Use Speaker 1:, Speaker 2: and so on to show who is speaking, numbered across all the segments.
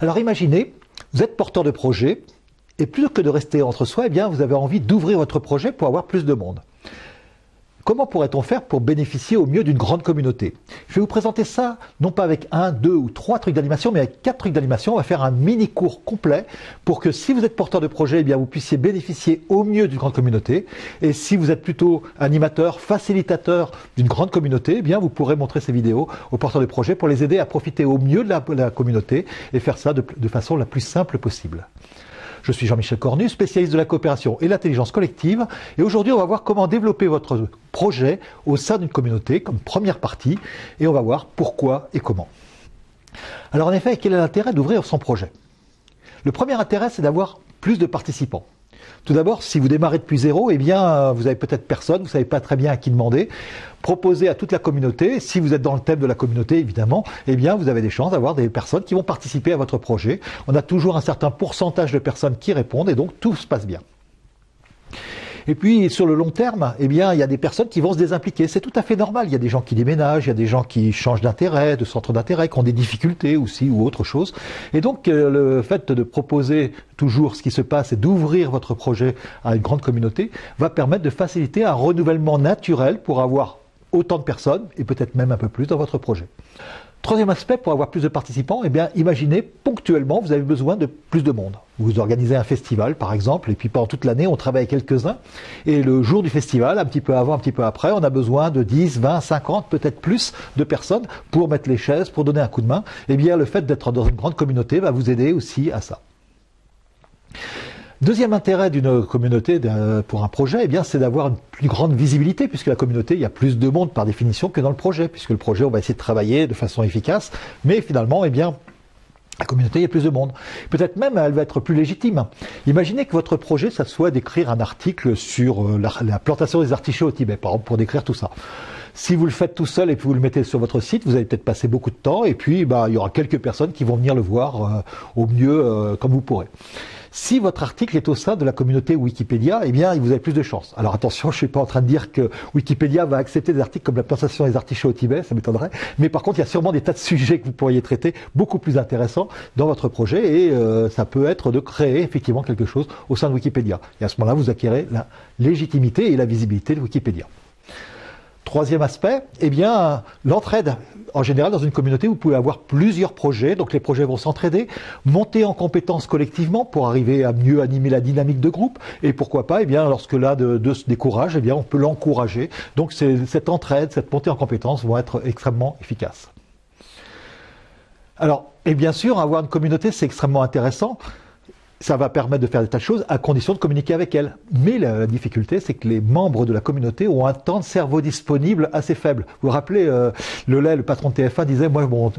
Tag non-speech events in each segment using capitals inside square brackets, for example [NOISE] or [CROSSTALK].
Speaker 1: Alors imaginez, vous êtes porteur de projet, et plutôt que de rester entre soi, eh bien, vous avez envie d'ouvrir votre projet pour avoir plus de monde. Comment pourrait-on faire pour bénéficier au mieux d'une grande communauté? Je vais vous présenter ça, non pas avec un, deux ou trois trucs d'animation, mais avec quatre trucs d'animation. On va faire un mini cours complet pour que si vous êtes porteur de projet, eh vous puissiez bénéficier au mieux d'une grande communauté. Et si vous êtes plutôt animateur, facilitateur d'une grande communauté, eh vous pourrez montrer ces vidéos aux porteurs de projet pour les aider à profiter au mieux de la, communauté et faire ça de façon la plus simple possible. Je suis Jean-Michel Cornu, spécialiste de la coopération et l'intelligence collective. Et aujourd'hui, on va voir comment développer votre projet au sein d'une communauté comme première partie. Et on va voir pourquoi et comment. Alors en effet, quel est l'intérêt d'ouvrir son projet? Le premier intérêt, c'est d'avoir plus de participants. Tout d'abord, si vous démarrez depuis zéro, eh bien, vous avez peut-être personne, vous ne savez pas très bien à qui demander. Proposez à toute la communauté, si vous êtes dans le thème de la communauté, évidemment, eh bien, vous avez des chances d'avoir des personnes qui vont participer à votre projet. On a toujours un certain pourcentage de personnes qui répondent et donc tout se passe bien. Et puis sur le long terme, eh il y a des personnes qui vont se désimpliquer. C'est tout à fait normal. Il y a des gens qui déménagent, il y a des gens qui changent d'intérêt, de centre d'intérêt, qui ont des difficultés aussi ou autre chose. Et donc euh, le fait de proposer toujours ce qui se passe et d'ouvrir votre projet à une grande communauté va permettre de faciliter un renouvellement naturel pour avoir autant de personnes et peut-être même un peu plus dans votre projet. Troisième aspect, pour avoir plus de participants, eh bien, imaginez ponctuellement, vous avez besoin de plus de monde. Vous organisez un festival, par exemple, et puis pendant toute l'année, on travaille quelques-uns. Et le jour du festival, un petit peu avant, un petit peu après, on a besoin de 10, 20, 50, peut-être plus de personnes pour mettre les chaises, pour donner un coup de main. Eh bien, le fait d'être dans une grande communauté va vous aider aussi à ça. Deuxième intérêt d'une communauté pour un projet, eh bien, c'est d'avoir une plus grande visibilité, puisque la communauté, il y a plus de monde par définition que dans le projet, puisque le projet, on va essayer de travailler de façon efficace, mais finalement, eh bien, la communauté, il y a plus de monde. Peut-être même, elle va être plus légitime. Imaginez que votre projet, ça soit d'écrire un article sur euh, la, plantation des artichauts au Tibet, par exemple, pour décrire tout ça. Si vous le faites tout seul et que vous le mettez sur votre site, vous allez peut-être passer beaucoup de temps et puis bah, il y aura quelques personnes qui vont venir le voir euh, au mieux euh, comme vous pourrez. Si votre article est au sein de la communauté Wikipédia, eh bien, vous avez plus de chances. Alors attention, je suis pas en train de dire que Wikipédia va accepter des articles comme la plantation des artichauts au Tibet, ça m'étonnerait. Mais par contre, il y a sûrement des tas de sujets que vous pourriez traiter beaucoup plus intéressants dans votre projet et euh, ça peut être de créer effectivement quelque chose au sein de Wikipédia. Et à ce moment-là, vous acquérez la légitimité et la visibilité de Wikipédia. Troisième aspect, eh bien, l'entraide. En général, dans une communauté, vous pouvez avoir plusieurs projets, donc les projets vont s'entraider, monter en compétences collectivement pour arriver à mieux animer la dynamique de groupe, et pourquoi pas, eh bien, lorsque de, de se décourage, eh bien, on peut l'encourager. Donc, cette entraide, cette montée en compétences vont être extrêmement efficaces. Alors, et bien sûr, avoir une communauté, c'est extrêmement intéressant ça va permettre de faire des tas de choses à condition de communiquer avec elle. Mais la, difficulté, c'est que les membres de la communauté ont un temps de cerveau disponible assez faible. Vous vous rappelez, euh, Le le patron de TF1, disait, moi, mon,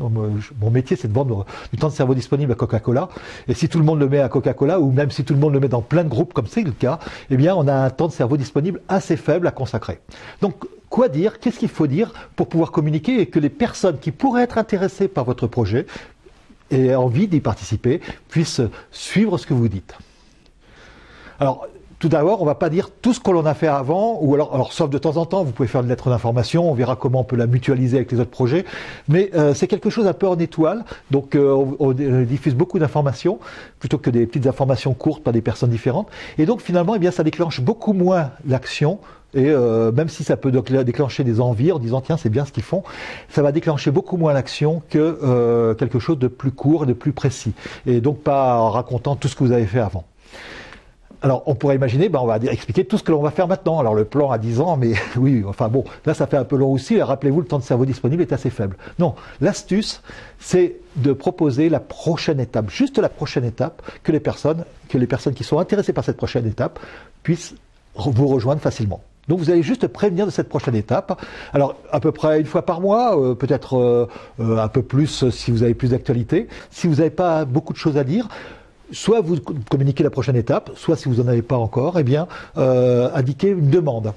Speaker 1: mon métier, c'est de vendre du temps de cerveau disponible à Coca-Cola. Et si tout le monde le met à Coca-Cola, ou même si tout le monde le met dans plein de groupes, comme c'est le cas, eh bien, on a un temps de cerveau disponible assez faible à consacrer. Donc, quoi dire, qu'est-ce qu'il faut dire pour pouvoir communiquer et que les personnes qui pourraient être intéressées par votre projet et envie d'y participer puissent suivre ce que vous dites. Alors, tout d'abord, on ne va pas dire tout ce que l'on a fait avant, ou alors, sauf de temps en temps, vous pouvez faire une lettre d'information, on verra comment on peut la mutualiser avec les autres projets, mais euh, c'est quelque chose un peu en étoile, donc euh, on, diffuse beaucoup d'informations, plutôt que des petites informations courtes par des personnes différentes, et donc finalement, eh bien, ça déclenche beaucoup moins l'action et euh, même si ça peut déclencher des envies en disant tiens c'est bien ce qu'ils font, ça va déclencher beaucoup moins l'action que quelque chose de plus court et de plus précis. Et donc pas en racontant tout ce que vous avez fait avant. Alors on pourrait imaginer, ben, on va expliquer tout ce que l'on va faire maintenant. Alors le plan à 10 ans, mais [LAUGHS] oui, enfin bon, là ça fait un peu long aussi. Rappelez-vous, le temps de cerveau disponible est assez faible. Non, l'astuce, c'est de proposer la prochaine étape, juste la prochaine étape, que les personnes, que les personnes qui sont intéressées par cette prochaine étape puissent vous rejoindre facilement. Donc vous allez juste prévenir de cette prochaine étape. Alors à peu près une fois par mois, euh, peut-être euh, euh, un peu plus si vous avez plus d'actualité. Si vous n'avez pas beaucoup de choses à dire, soit vous communiquez la prochaine étape, soit si vous n'en avez pas encore, eh bien indiquez une demande.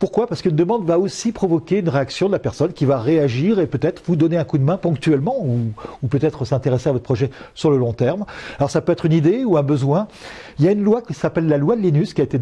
Speaker 1: Pourquoi? Parce qu'une demande va aussi provoquer une réaction de la personne qui va réagir et peut-être vous donner un coup de main ponctuellement ou, peut-être s'intéresser à votre projet sur le long terme. Alors ça peut être une idée ou un besoin. Il y a une loi qui s'appelle la loi de Linus qui a été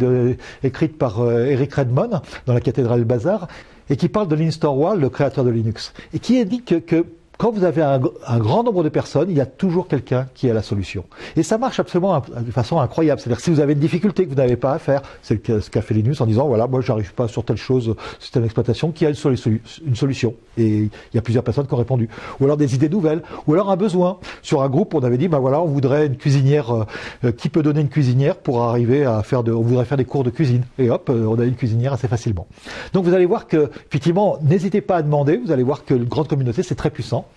Speaker 1: écrite par euh, Eric Redmond dans la cathédrale Bazar et qui parle de l'Instorwall, le créateur de Linux, et qui indique que, que quand vous avez un, grand nombre de personnes, il y a toujours quelqu'un qui a la solution. Et ça marche absolument de façon incroyable. C'est-à-dire si vous avez une difficulté que vous n'avez pas à faire, c'est ce qu'a fait Linus en disant voilà, moi j'arrive pas sur telle chose, système d'exploitation, qui a une, solution. Et il y a plusieurs personnes qui ont répondu. Ou alors des idées nouvelles, ou alors un besoin. Sur un groupe, on avait dit ben voilà, on voudrait une cuisinière, euh, euh, qui peut donner une cuisinière pour arriver à faire de, on voudrait faire des cours de cuisine. Et hop, euh, on a une cuisinière assez facilement. Donc vous allez voir que effectivement, n'hésitez pas à demander. Vous allez voir que une grande communauté c'est très puissant.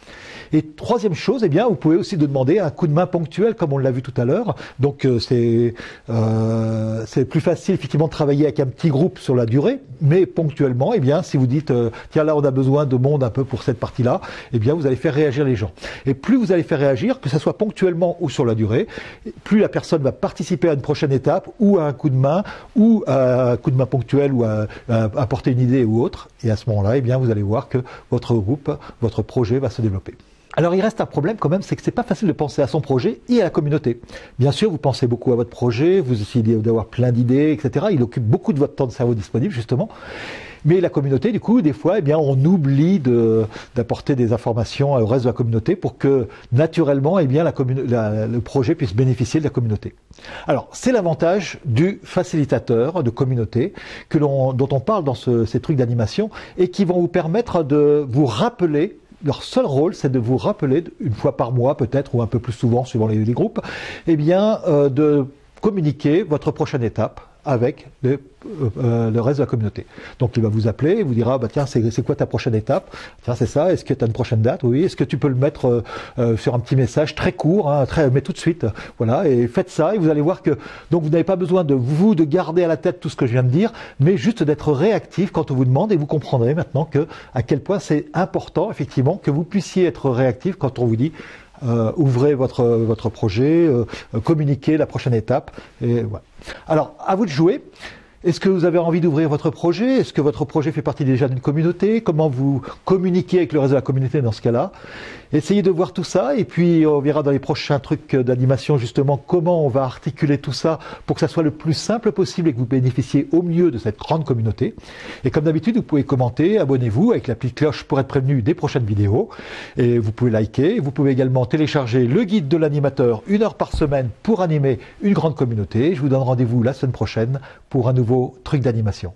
Speaker 1: Et troisième chose, eh bien, vous pouvez aussi demander un coup de main ponctuel, comme on l'a vu tout à l'heure. Donc euh, c'est euh, c'est plus facile effectivement de travailler avec un petit groupe sur la durée, mais ponctuellement, eh bien, si vous dites euh, tiens là on a besoin de monde un peu pour cette partie-là, eh bien vous allez faire réagir les gens. Et plus vous allez faire réagir, que ce soit ponctuellement ou sur la durée, plus la personne va participer à une prochaine étape ou à un coup de main ou à un coup de main ponctuel ou à, apporter une idée ou autre. Et à ce moment-là, eh bien vous allez voir que votre groupe, votre projet va se développer. Alors il reste un problème quand même, c'est que c'est pas facile de penser à son projet et à la communauté. Bien sûr, vous pensez beaucoup à votre projet, vous essayez d'avoir plein d'idées, etc. Il occupe beaucoup de votre temps de cerveau disponible justement. Mais la communauté, du coup, des fois, eh bien, on oublie d'apporter des informations au reste de la communauté pour que naturellement, eh bien, le projet puisse bénéficier de la communauté. Alors, c'est l'avantage du facilitateur de communauté que dont on parle dans ce, ces trucs d'animation et qui vont vous permettre de vous rappeler leur seul rôle, c'est de vous rappeler, une fois par mois peut-être, ou un peu plus souvent suivant les, groupes, eh bien, euh, de communiquer votre prochaine étape avec euh, euh, le, reste de la communauté. Donc il va vous appeler, il vous dira bah tiens c'est quoi ta prochaine étape? Tiens c'est ça. Est-ce que tu as une prochaine date? Oui. Est-ce que tu peux le mettre euh, sur un petit message très court, hein, très mais tout de suite. Voilà et faites ça et vous allez voir que donc vous n'avez pas besoin de vous de garder à la tête tout ce que je viens de dire, mais juste d'être réactif quand on vous demande et vous comprendrez maintenant que à quel point c'est important effectivement que vous puissiez être réactif quand on vous dit euh, ouvrez votre, votre projet, euh, communiquez la prochaine étape. Et voilà. Alors, à vous de jouer. Est-ce que vous avez envie d'ouvrir votre projet? Est-ce que votre projet fait partie déjà d'une communauté? Comment vous communiquez avec le reste de la communauté dans ce cas-là? Essayez de voir tout ça et puis on verra dans les prochains trucs d'animation justement comment on va articuler tout ça pour que ça soit le plus simple possible et que vous bénéficiez au mieux de cette grande communauté. Et comme d'habitude, vous pouvez commenter, abonnez-vous avec l'appli cloche pour être prévenu des prochaines vidéos. Et vous pouvez liker. Vous pouvez également télécharger le guide de l'animateur une heure par semaine pour animer une grande communauté. Je vous donne rendez-vous la semaine prochaine pour un nouveau truc d'animation.